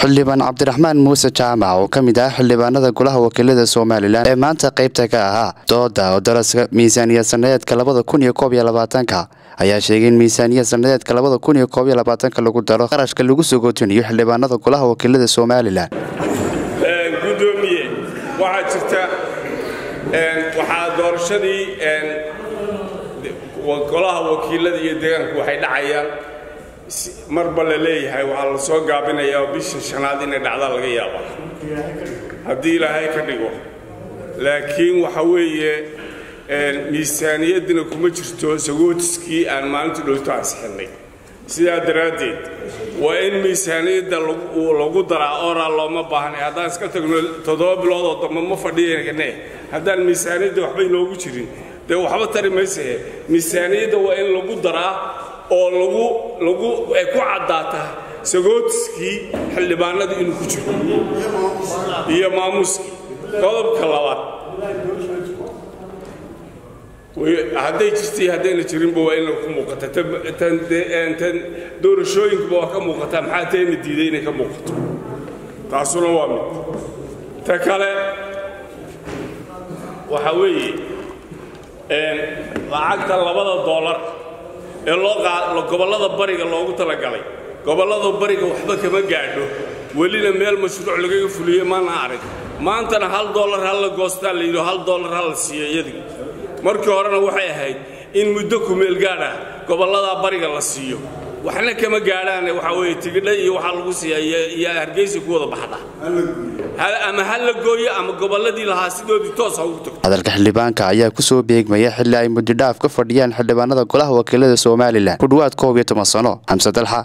xildhibaan cabdiraxmaan muuse jaamac oo ka mid ah xildhibaanada golaha wakiilada somalilan ee maanta qaybta ka ahaa dooda oo daraska miisaaniyad sanadeedka labada kun iyo koob iyo labaatanka. Ayaa sheegay in miisaaniyad sanadeedka labada kun iyo koob iyo labaatanka lagu daro qarashka lagu soo gootinayo xildhibaanada golaha wakiilada somalilan gudoomiye waxaa jirta waxaa doorashadii golaha wakiilada iyo deegaanku waxay dhacayaan marba la leeyahay waxaa la soo gaabinayaa bisha shanaad inay dhacdaa laga yaaba. Haddii ilaahay ka dhigo. Laakiin waxa weeye miisaaniyaddina kuma jirto sagootiskii aan maalinta dhowto ansixinay sidaa daraaddeed waa in miisaaniyadda lagu daraa oraa looma baahnay haddaan iska tagno toddoba biloodoo dambe ma fadhiyane haddaan miisaaniyadda waxba inoogu jirin. Dee waxba tari maysahe. Miisaaniyadda waa in lagu daraa oo lagu lagu ay ku caddaataa sagootiskii xildhibaanada inuu ku jiro. Iyo maamuuskii. Qodobka labaad. Hadday jirtay haddayna jirinba waa ina ku muuqata. Tan doorashooyinkuba waa ka muuqataa maxaa tayna diiday inay ka muuqato? Taasuna waa mid. Ta kale waxa weeye lacagta labada doolar ee loo gobollada bariga loogu talagalay. Gobollada bariga waxba kama gaadho. Welina meel mashruuc lagaga fuliye maana arag. Maantana hal doolar hal la goostaa la yidhi hal doolar ha la siiyo iyadii. Markii horena waxay ahayd in muddo kumeel gaadh ah gobollada bariga la siiyo waxna kama gaadhaane waxaa weeye tigidha iyo waxaa lagu siiyaa iyo hargeysa ku wada baxda. Ama ha la gooyo ama gobolladii lahaa sidoodii toos ha ugu tagto. Hadalka xildhibaanka ayaa ku soo beegmaya xilli ay muddidhaaf ka fadhiyaan xildhibaanada golaha wakiilada somalilan ku dhowaad koob iyo toban sano. Xamse dalxa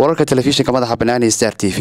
wararka telefishinka madaxa banaani star t v